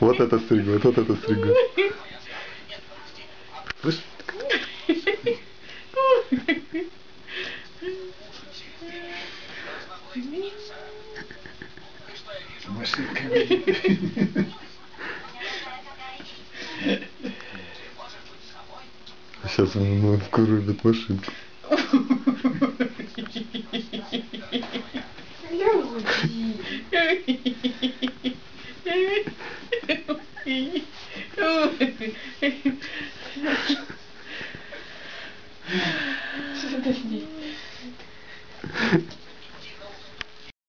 Вот это стригу, вот это стригу. Слышь, сейчас он вкурубит машинку. Подожди.